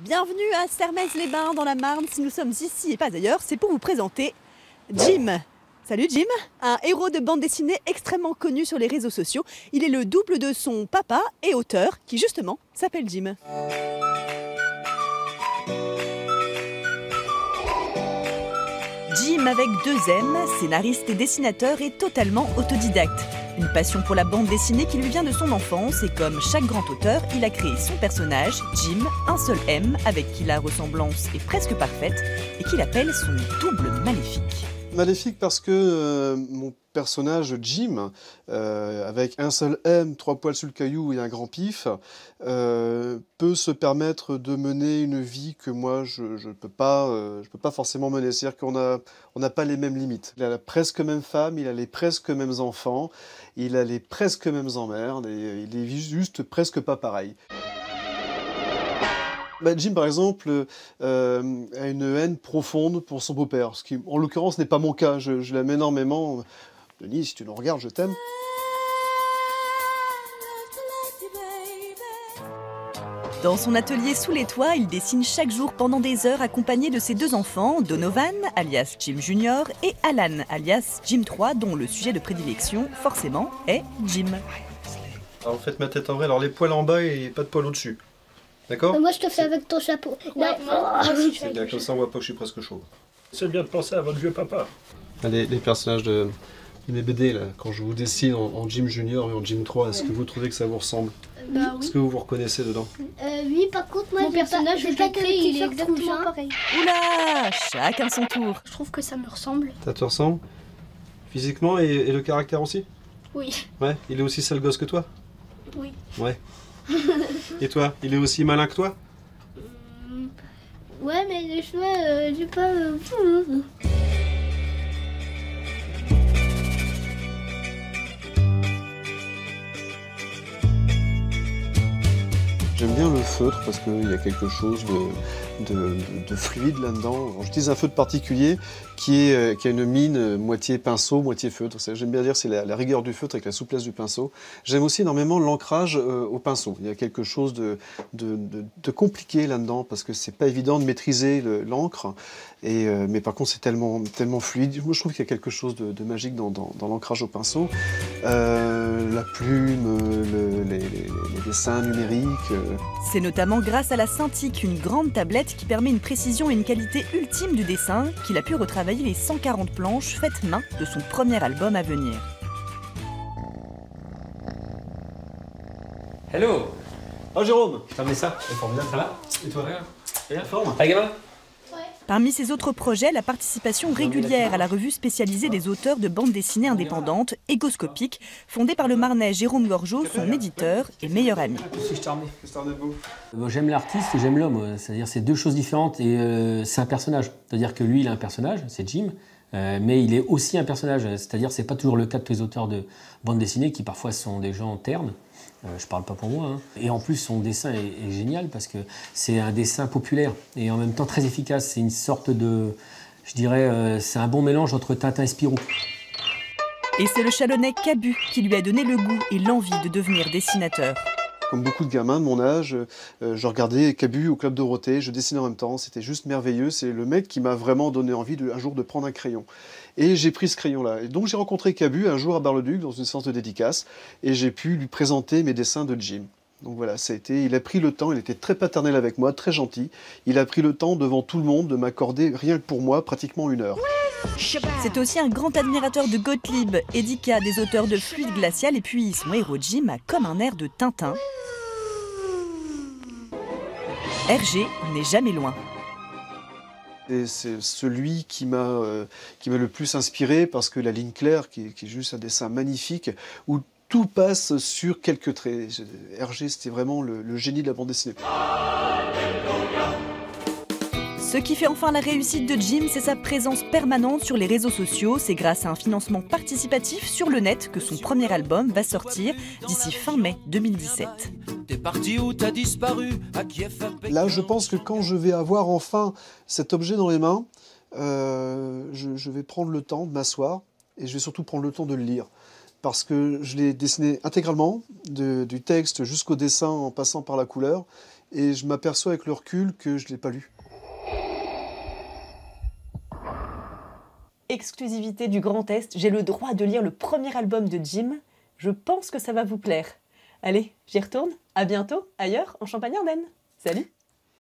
Bienvenue à Sermez-les-Bains dans la Marne. Si nous sommes ici et pas ailleurs, c'est pour vous présenter Jim. Salut Jim, un héros de bande dessinée extrêmement connu sur les réseaux sociaux. Il est le double de son papa et auteur qui justement s'appelle Jim. Jim avec deux M, scénariste et dessinateur et totalement autodidacte. Une passion pour la bande dessinée qui lui vient de son enfance et comme chaque grand auteur, il a créé son personnage, Jim, un seul M, avec qui la ressemblance est presque parfaite et qu'il appelle son double maléfique. Maléfique parce que euh, mon personnage Jim, euh, avec un seul M, trois poils sur le caillou et un grand pif, euh, peut se permettre de mener une vie que moi je ne peux, pas, peux pas forcément mener. C'est-à-dire qu'on n'a n'a pas les mêmes limites. Il a la presque même femme, il a les presque mêmes enfants, il a les presque mêmes emmerdes et il est juste presque pas pareil. Bah, Jim, par exemple, euh, a une haine profonde pour son beau-père, ce qui, en l'occurrence, n'est pas mon cas. Je, l'aime énormément. Denis, si tu nous regardes, je t'aime. Dans son atelier sous les toits, il dessine chaque jour pendant des heures accompagné de ses deux enfants, Donovan, alias Jim Junior, et Alan, alias Jim 3, dont le sujet de prédilection, forcément, est Jim. Alors, vous faites ma tête en vrai, alors les poils en bas et pas de poils au-dessus. D'accord Moi, je te fais avec ton chapeau. Ouais, C'est bien, comme ça, on voit pas que je suis presque chaud. C'est bien de penser à votre vieux papa. Les, les personnages de, mes BD, là, quand je vous dessine en, Jim Junior et en Jim 3, est-ce que vous trouvez que ça vous ressemble bah, oui. Est-ce que vous vous reconnaissez dedans euh, Oui, par contre, moi, mon personnage, je l'ai créé, il est exactement pareil. Oula Chacun son tour. Je trouve que ça me ressemble. Ça te ressemble Physiquement et, et le caractère aussi Oui. Ouais, il est aussi sale gosse que toi Oui. Ouais. Et toi, il est aussi malin que toi? Ouais, mais les cheveux, euh, j'ai pas... J'aime bien le feutre parce qu'il y a quelque chose de, fluide là-dedans. J'utilise un feutre particulier qui, est, euh, qui a une mine euh, moitié pinceau, moitié feutre. J'aime bien dire c'est la, rigueur du feutre avec la souplesse du pinceau. J'aime aussi énormément l'ancrage euh, au pinceau. Il y a quelque chose de, compliqué là-dedans parce que c'est pas évident de maîtriser l'encre. mais par contre, c'est tellement, tellement fluide. Moi, je trouve qu'il y a quelque chose de, magique dans, l'ancrage au pinceau. La plume, les, dessins numériques. C'est notamment grâce à la Cintiq, une grande tablette qui permet une précision et une qualité ultime du dessin, qu'il a pu retravailler les 140 planches faites main de son premier album à venir. Hello. Oh Jérôme. T'as ça? C'est formidable, ça va? Et toi? Bien, forme. Allez gamin Parmi ses autres projets, la participation régulière à la revue spécialisée des auteurs de bandes dessinées indépendantes, Égoscopique, fondée par le Marnais Jérôme Gorgeau, son éditeur et meilleur ami. J'aime l'artiste et j'aime l'homme, c'est-à-dire c'est deux choses différentes et euh, c'est un personnage. C'est-à-dire que lui, il a un personnage, c'est Jim, euh, mais il est aussi un personnage. C'est-à-dire c'est pas toujours le cas de tous les auteurs de bandes dessinées qui parfois sont des gens ternes. Euh, je parle pas pour moi. Hein. Et en plus, son dessin est, génial parce que c'est un dessin populaire et en même temps très efficace. C'est une sorte de, je dirais, euh, c'est un bon mélange entre Tintin et Spirou. Et c'est le chalonnais Cabu qui lui a donné le goût et l'envie de devenir dessinateur. Comme beaucoup de gamins de mon âge, euh, je regardais Cabu au Club Dorothée, je dessinais en même temps, c'était juste merveilleux. C'est le mec qui m'a vraiment donné envie un jour de prendre un crayon. Et j'ai pris ce crayon-là. Et donc j'ai rencontré Cabu un jour à Bar-le-Duc dans une séance de dédicace et j'ai pu lui présenter mes dessins de Jim. Donc voilà, ça a été, il a pris le temps, il était très paternel avec moi, très gentil. Il a pris le temps devant tout le monde de m'accorder, rien que pour moi, pratiquement une heure. C'est aussi un grand admirateur de Gottlieb, Edika, des auteurs de Fluide Glacial, et puis son héros Jim a comme un air de Tintin. Hergé n'est jamais loin c'est celui qui m'a euh, qui m'a le plus inspiré parce que la ligne claire, qui, est juste un dessin magnifique, où tout passe sur quelques traits. Hergé, c'était vraiment le, génie de la bande dessinée. Ce qui fait enfin la réussite de Jim, c'est sa présence permanente sur les réseaux sociaux. C'est grâce à un financement participatif sur le net que son premier album va sortir d'ici fin mai 2017. Là, je pense que quand je vais avoir enfin cet objet dans les mains, euh, je, vais prendre le temps de m'asseoir et je vais surtout prendre le temps de le lire. Parce que je l'ai dessiné intégralement, du texte jusqu'au dessin en passant par la couleur. et je m'aperçois avec le recul que je ne l'ai pas lu. Exclusivité du Grand Est, j'ai le droit de lire le premier album de Jim. Je pense que ça va vous plaire. Allez, j'y retourne. À bientôt, ailleurs, en Champagne-Ardenne. Salut